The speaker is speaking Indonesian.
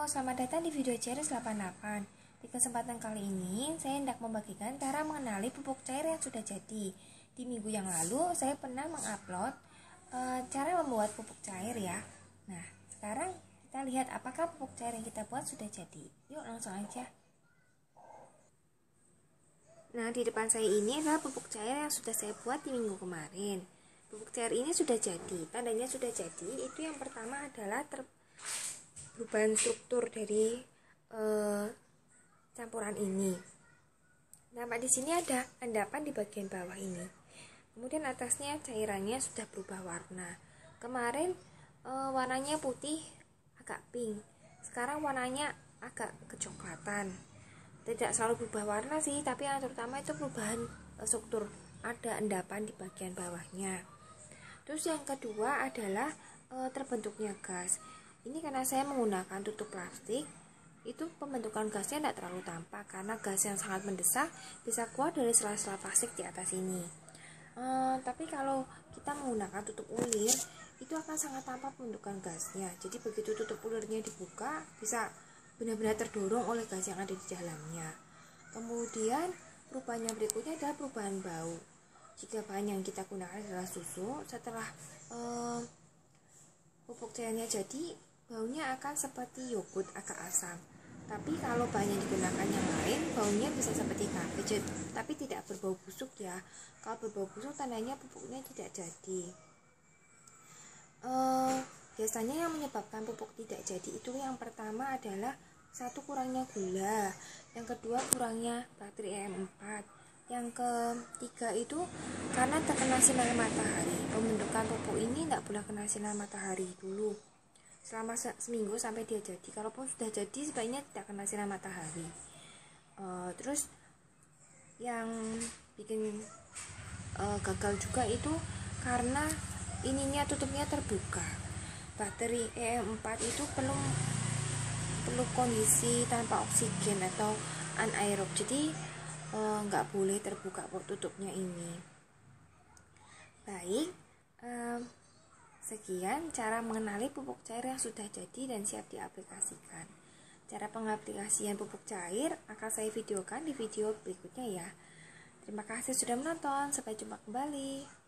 Halo, selamat datang di video Ceres 88 Di kesempatan kali ini, saya hendak membagikan cara mengenali pupuk cair yang sudah jadi. Di minggu yang lalu, saya pernah mengupload uh, cara membuat pupuk cair ya. Nah, sekarang kita lihat apakah pupuk cair yang kita buat sudah jadi. Yuk langsung aja. Nah, di depan saya ini adalah pupuk cair yang sudah saya buat di minggu kemarin. Pupuk cair ini sudah jadi, tandanya sudah jadi Itu yang pertama adalah ter perubahan struktur dari uh, campuran ini. Nampak di sini ada endapan di bagian bawah ini. Kemudian atasnya cairannya sudah berubah warna. Kemarin uh, warnanya putih agak pink. Sekarang warnanya agak kecoklatan. Tidak selalu berubah warna sih, tapi yang terutama itu perubahan uh, struktur. Ada endapan di bagian bawahnya. Terus yang kedua adalah e, terbentuknya gas ini karena saya menggunakan tutup plastik itu pembentukan gasnya tidak terlalu tampak karena gas yang sangat mendesak bisa keluar dari sela-sela plastik di atas ini. Uh, tapi kalau kita menggunakan tutup ulir itu akan sangat tampak pembentukan gasnya. Jadi begitu tutup ulirnya dibuka bisa benar-benar terdorong oleh gas yang ada di dalamnya. Kemudian perubahan berikutnya adalah perubahan bau. Jika bahan yang kita gunakan adalah susu setelah uh, pupuk cairnya jadi Baunya akan seperti yogurt agak asam. Tapi kalau bahan yang digunakan yang lain, baunya bisa seperti kafe, tapi tidak berbau busuk ya. Kalau berbau busuk tandanya pupuknya tidak jadi. Uh, biasanya yang menyebabkan pupuk tidak jadi itu yang pertama adalah satu kurangnya gula, yang kedua kurangnya bakteri EM4, yang ketiga itu karena terkena sinar matahari. Pembentukan pupuk ini tidak boleh kena sinar matahari dulu selama se seminggu sampai dia jadi. Kalaupun sudah jadi sebaiknya tidak kena sinar matahari. Uh, terus yang bikin uh, gagal juga itu karena ininya tutupnya terbuka. Bakteri EM4 itu perlu perlu kondisi tanpa oksigen atau anaerob. Jadi eh, nggak uh, boleh terbuka tutupnya ini. Baik Sekian cara mengenali pupuk cair yang sudah jadi dan siap diaplikasikan. Cara pengaplikasian pupuk cair akan saya videokan di video berikutnya ya. Terima kasih sudah menonton, sampai jumpa kembali.